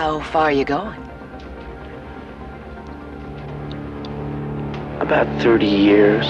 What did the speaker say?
How far are you going? About 30 years.